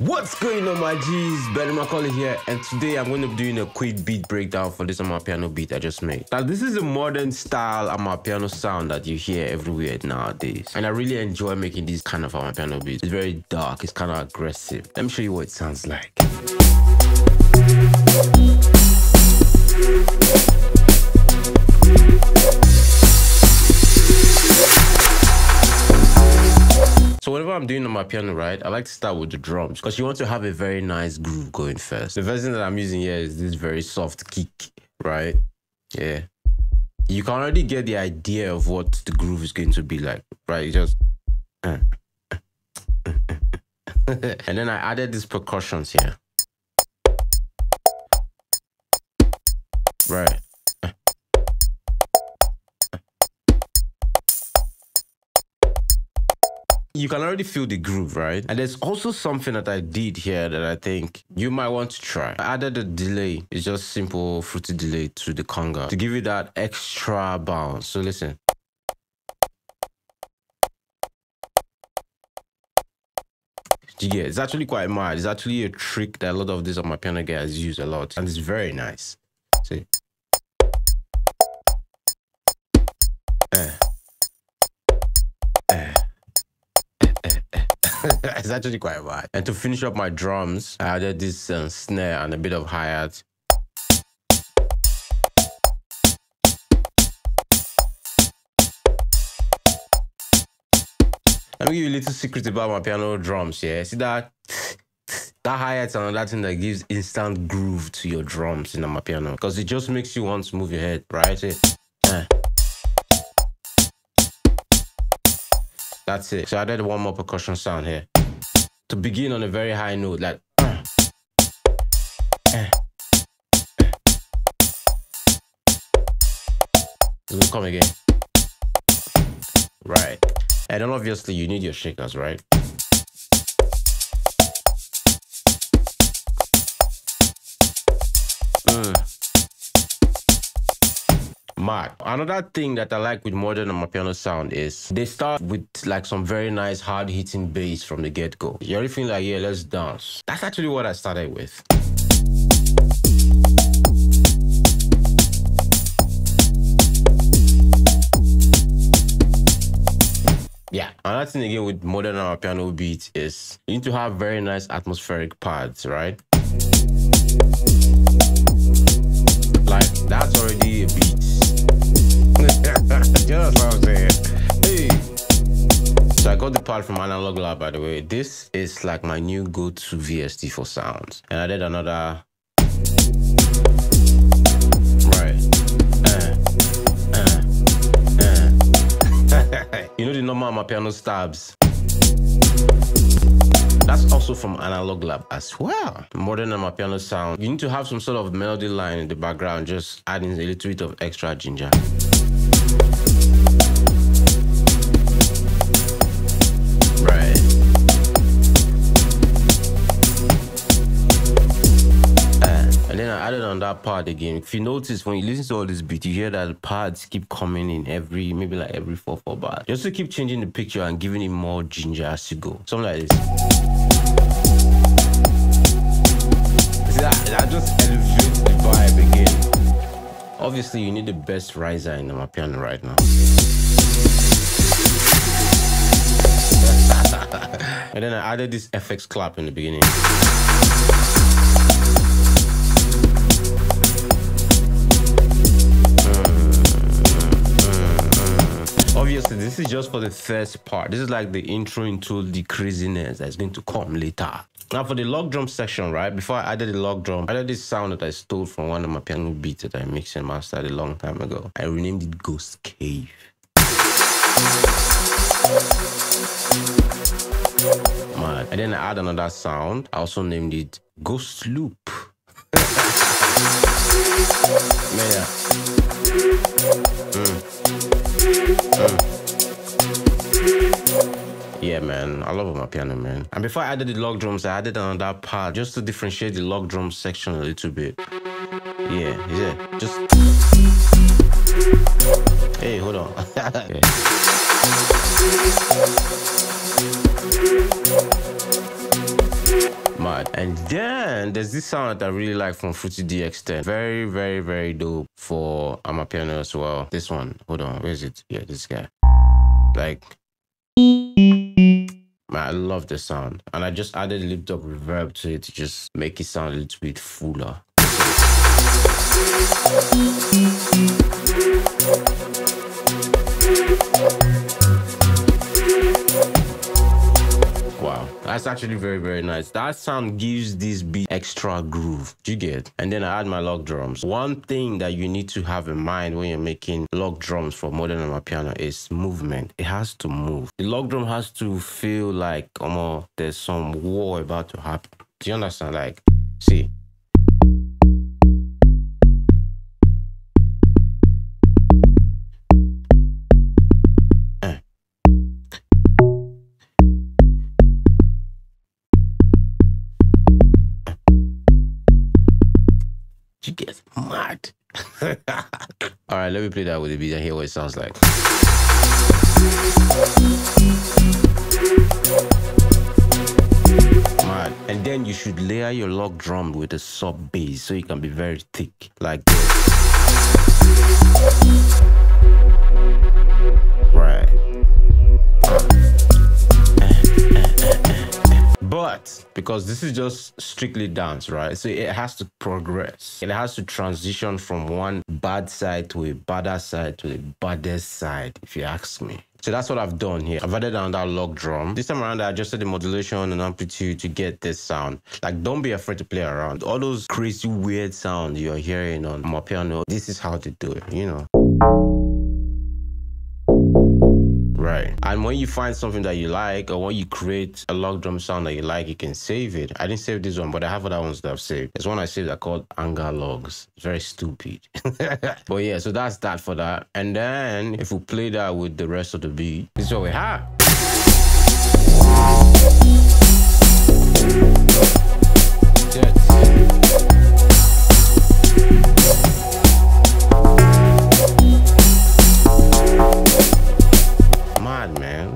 What's going on my G's? Benie Macaulay here and today I'm going to be doing a quick beat breakdown for this Amapiano beat I just made. Now this is a modern style Amapiano sound that you hear everywhere nowadays and I really enjoy making these kind of Amapiano beats. It's very dark, it's kind of aggressive. Let me show you what it sounds like. Doing Amapiano, right, I like to start with the drums because you want to have a very nice groove going first. The version that I'm using here is this very soft kick, right? Yeah. You can already get the idea of what the groove is going to be like, right? You just... and then I added these percussions here. Right. You can already feel the groove, right? And there's also something that I did here that I think you might want to try. I added a delay. It's just simple fruity delay to the conga to give you that extra bounce. So listen. Yeah, it's actually quite mad. It's actually a trick that a lot of these Amapiano guys use a lot. And it's very nice. See? Eh. it's actually quite bad. And to finish up my drums, I added this uh, snare and a bit of hi-hat. Let me give you a little secret about Amapiano drums, yeah? See that? That hi-hat and that thing that gives instant groove to your drums in Amapiano. Because it just makes you want to move your head, right? That's it. So I added one more percussion sound here. To begin on a very high note, like It will come again. Right. And then obviously you need your shakers, right? Another thing that I like with modern Amapiano sound is they start with like some very nice hard hitting bass from the get go. You're feeling like, yeah, let's dance. That's actually what I started with. Yeah, another thing again with modern piano beats is you need to have very nice atmospheric pads, right? From Analog Lab, by the way. This is like my new go-to VST for sounds. And I did another... Right. Uh, uh, uh. you know the normal Amapiano stabs? That's also from Analog Lab as well. Modern piano sound. You need to have some sort of melody line in the background, just adding a little bit of extra ginger. Added on that part again. If you notice when you listen to all this beat, you hear that pads keep coming in every maybe like every four four bars. Just to keep changing the picture and giving it more ginger as you go. Something like this. See that, that just elevates the vibe again. Obviously, you need the best riser in Amapiano right now. and then I added this FX clap in the beginning. Obviously this is just for the first part. This is like the intro into the craziness that's going to come later. Now for the log drum section right before i added the log drum i added this sound that i stole from one of my piano beats that i mixed and mastered a long time ago. I renamed it ghost cave. Man. and then i add another sound. I also named it ghost loop. Yeah. Piano, man. And before I added the log drums, I added another part just to differentiate the log drum section a little bit. Yeah, yeah. Just. Hey, hold on. Mad. And then there's this sound that I really like from Fruity DX10. Very, very, very dope for Amapiano as well. This one. Hold on. Where is it? Yeah, this guy. Like Man, I love the sound. And I just added a little bit of reverb to it to just make it sound a little bit fuller. That's actually very, very nice. That sound gives this beat extra groove. Do you get? And then I add my log drums. One thing that you need to have in mind when you're making log drums for modern amapiano is movement. It has to move. The log drum has to feel like um, there's some war about to happen. Do you understand? Like, see, All right, let me play that with the beat and hear what it sounds like. Mad. And then you should layer your log drum with a sub bass so it can be very thick, like this. But because this is just strictly dance, right? So it has to progress. It has to transition from one bad side to a badder side to a baddest side, if you ask me. So that's what I've done here. I've added that log drum. This time around, I adjusted the modulation and amplitude to get this sound. Like, don't be afraid to play around. All those crazy, weird sounds you're hearing on Amapiano, this is how to do it, you know? Right. And when you find something that you like, or when you create a log drum sound that you like, you can save it. I didn't save this one, but I have other ones that I've saved. There's one I saved that called Anger Logs. It's very stupid. but yeah, so that's that for that. And then if we play that with the rest of the beat, this is what we have.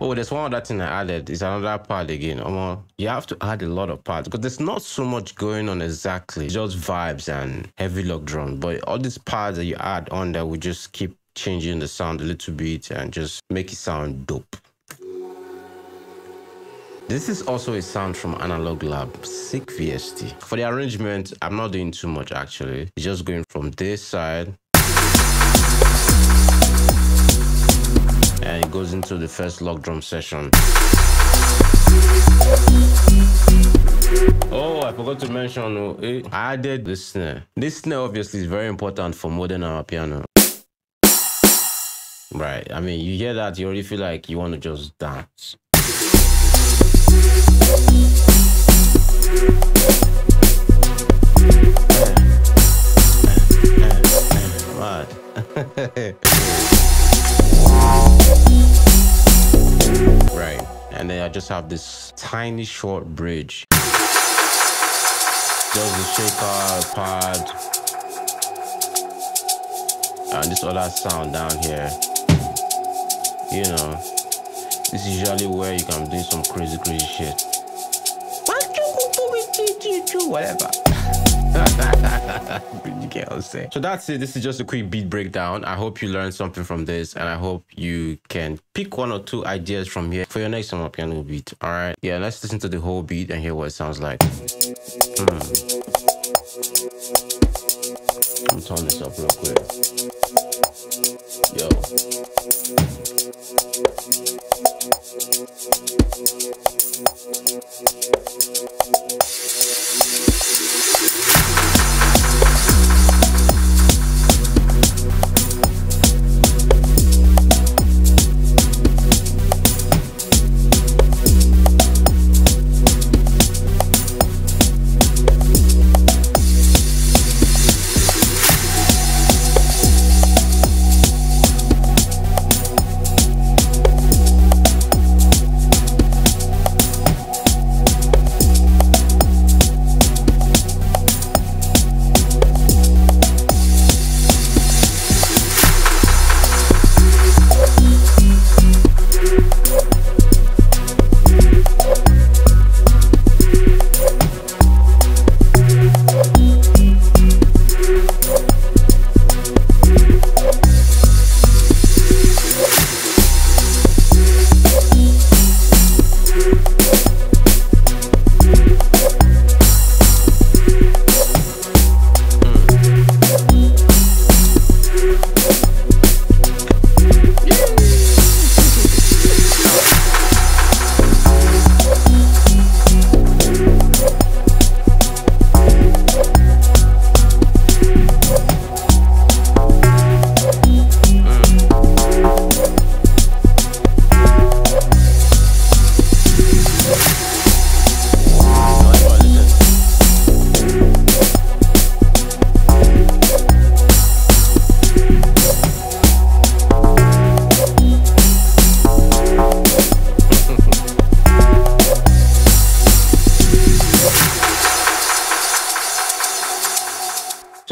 Oh, there's one other thing I added. It's another part again. Um, you have to add a lot of parts because there's not so much going on exactly. Just vibes and heavy log drum. But all these parts that you add on that will just keep changing the sound a little bit and just make it sound dope. This is also a sound from Analog Lab, Sick VST. For the arrangement, I'm not doing too much actually. It's just going from this side and it goes into the first log drum session. Oh, I forgot to mention, oh, eh, I added the snare. This snare obviously is very important for modern amapiano. Right, I mean, you hear that, you already feel like you want to just dance. right. Right, and then I just have this tiny short bridge. There's the shaker pad. And this other sound down here. You know, this is usually where you can do some crazy, crazy shit. Whatever. you get what I'm saying. So that's it. This is just a quick beat breakdown. I hope you learned something from this and I hope you can pick one or two ideas from here for your next Amapiano beat. All right. Yeah, let's listen to the whole beat and hear what it sounds like. Hmm. I'm turn this up real quick. Yo.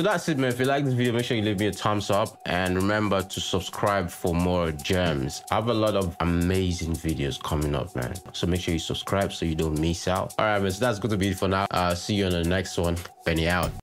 That's it, man. If you like this video, make sure you leave me a thumbs up and remember to subscribe for more gems. I have a lot of amazing videos coming up, man. So make sure you subscribe so you don't miss out. All right, man. So that's going to be it for now. Uh, see you on the next one. Benie out.